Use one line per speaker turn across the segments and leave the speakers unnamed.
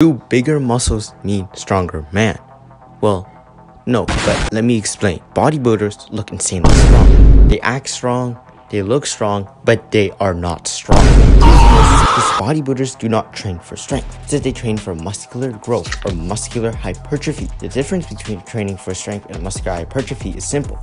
Do bigger muscles mean stronger man? Well, no, but let me explain. Bodybuilders look insanely strong. They act strong, they look strong, but they are not strong. Because bodybuilders do not train for strength. Instead, they train for muscular growth or muscular hypertrophy. The difference between training for strength and muscular hypertrophy is simple.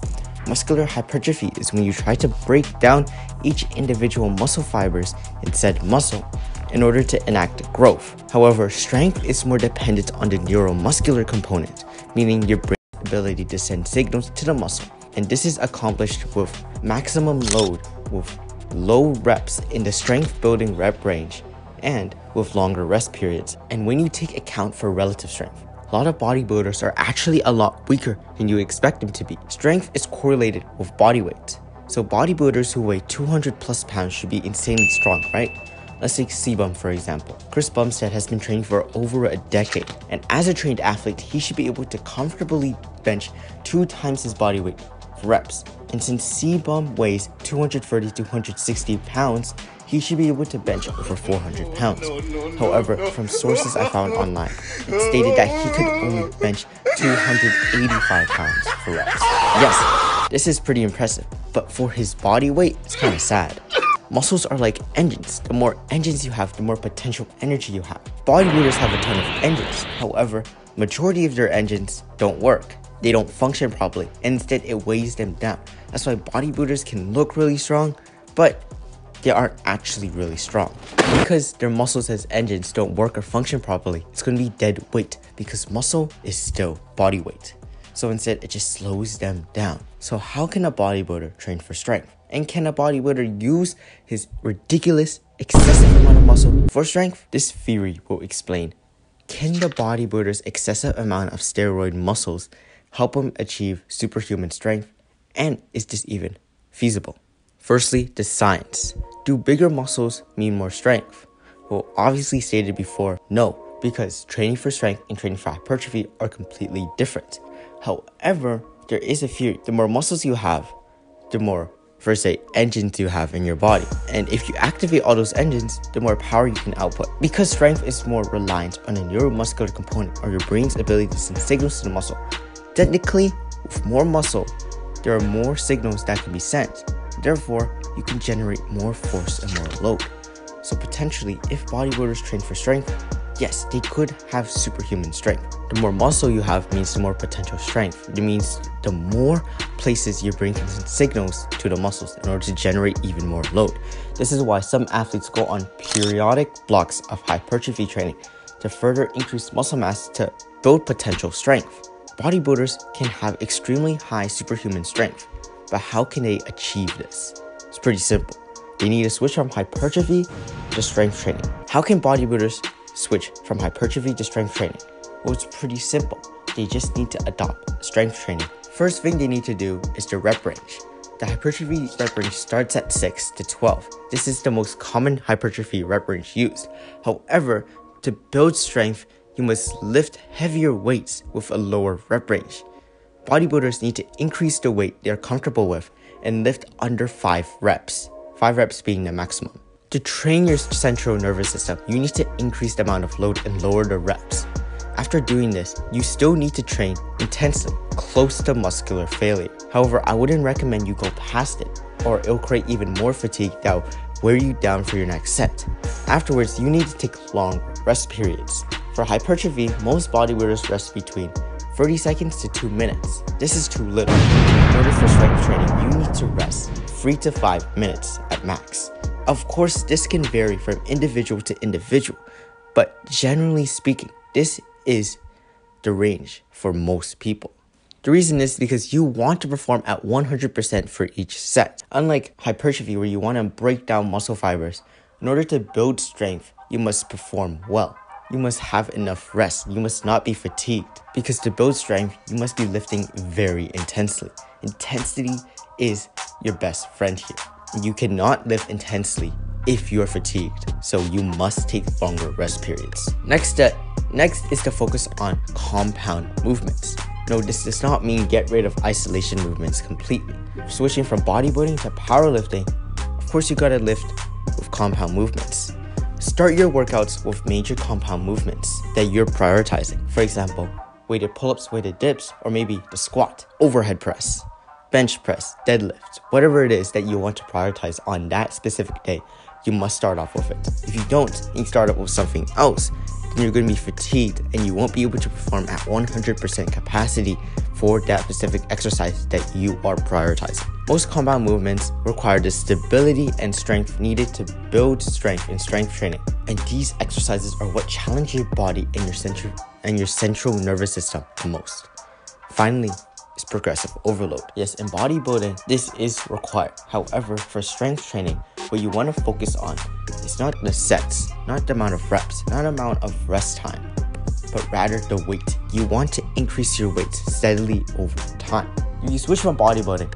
Muscular hypertrophy is when you try to break down each individual muscle fibers in said muscle in order to enact growth. However, strength is more dependent on the neuromuscular component, meaning your brain's ability to send signals to the muscle. And this is accomplished with maximum load with low reps in the strength building rep range and with longer rest periods. And when you take account for relative strength, a lot of bodybuilders are actually a lot weaker than you expect them to be. Strength is correlated with body weight. So bodybuilders who weigh 200 plus pounds should be insanely strong, right? Let's take CBum for example. Chris Bumstead has been training for over a decade, and as a trained athlete, he should be able to comfortably bench two times his body weight for reps. And since CBum weighs 230 to 260 pounds, he should be able to bench over 400 pounds. However, from sources I found online, it stated that he could only bench 285 pounds for reps. Yes, this is pretty impressive, but for his body weight, it's kind of sad. Muscles are like engines. The more engines you have, the more potential energy you have. Bodybuilders have a ton of engines. However, majority of their engines don't work. They don't function properly, instead it weighs them down. That's why bodybuilders can look really strong, but they aren't actually really strong. Because their muscles as engines don't work or function properly, it's going to be dead weight because muscle is still body weight. So instead, it just slows them down. So how can a bodybuilder train for strength? And can a bodybuilder use his ridiculous, excessive amount of muscle for strength? This theory will explain can the bodybuilder's excessive amount of steroid muscles help him achieve superhuman strength? And is this even feasible? Firstly, the science. Do bigger muscles mean more strength? Well, obviously stated before, no, because training for strength and training for hypertrophy are completely different. However, there is a theory. The more muscles you have, the more per se engines you have in your body. And if you activate all those engines, the more power you can output. Because strength is more reliant on a neuromuscular component or your brain's ability to send signals to the muscle. Technically, with more muscle, there are more signals that can be sent. Therefore, you can generate more force and more load. So potentially, if bodybuilders train for strength, yes, they could have superhuman strength. The more muscle you have means the more potential strength. It means the more places your brain can send signals to the muscles in order to generate even more load. This is why some athletes go on periodic blocks of hypertrophy training to further increase muscle mass to build potential strength. Bodybuilders can have extremely high superhuman strength, but how can they achieve this? It's pretty simple. They need to switch from hypertrophy to strength training. How can bodybuilders switch from hypertrophy to strength training? Well, it's pretty simple. They just need to adopt strength training. First thing they need to do is the rep range. The hypertrophy rep range starts at 6 to 12. This is the most common hypertrophy rep range used. However, to build strength, you must lift heavier weights with a lower rep range. Bodybuilders need to increase the weight they're comfortable with and lift under 5 reps, 5 reps being the maximum. To train your central nervous system, you need to increase the amount of load and lower the reps. After doing this, you still need to train intensely, close to muscular failure. However, I wouldn't recommend you go past it, or it'll create even more fatigue that will wear you down for your next set. Afterwards, you need to take long rest periods. For hypertrophy, most bodybuilders rest between 30 seconds to 2 minutes. This is too little. In order for strength training, you need to rest 3 to 5 minutes at max. Of course, this can vary from individual to individual, but generally speaking, this is the range for most people. The reason is because you want to perform at 100% for each set. Unlike hypertrophy, where you want to break down muscle fibers, in order to build strength, you must perform well. You must have enough rest. You must not be fatigued. Because to build strength, you must be lifting very intensely. Intensity is your best friend here. You cannot lift intensely if you're fatigued, so you must take longer rest periods. Next step Next is to focus on compound movements. No, this does not mean get rid of isolation movements completely. Switching from bodybuilding to powerlifting, of course you gotta lift with compound movements. Start your workouts with major compound movements that you're prioritizing. For example, weighted pull ups, weighted dips, or maybe the squat, overhead press, bench press, deadlift, whatever it is that you want to prioritize on that specific day, you must start off with it. If you don't, and you start off with something else, then you're going to be fatigued and you won't be able to perform at 100% capacity for that specific exercise that you are prioritizing. Most compound movements require the stability and strength needed to build strength in strength training. And these exercises are what challenge your body and your central and your central nervous system the most. Finally, is progressive overload. Yes, in bodybuilding, this is required. However, for strength training, what you want to focus on is not the sets, not the amount of reps, not amount of rest time, but rather the weight. You want to increase your weight steadily over time. If you switch from bodybuilding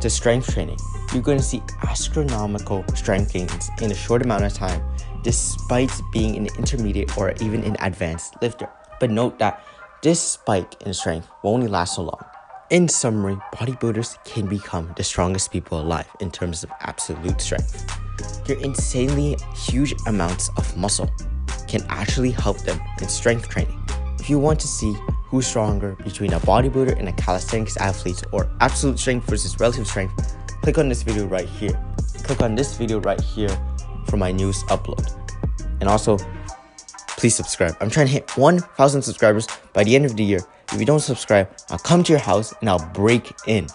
to strength training, you're going to see astronomical strength gains in a short amount of time, despite being an intermediate or even an advanced lifter. But note that this spike in strength will only last so long. In summary, bodybuilders can become the strongest people alive in terms of absolute strength. Your insanely huge amounts of muscle can actually help them in strength training. If you want to see who's stronger between a bodybuilder and a calisthenics athlete or absolute strength versus relative strength, click on this video right here. Click on this video right here for my news upload. And also, please subscribe. I'm trying to hit 1,000 subscribers by the end of the year if you don't subscribe, I'll come to your house and I'll break in.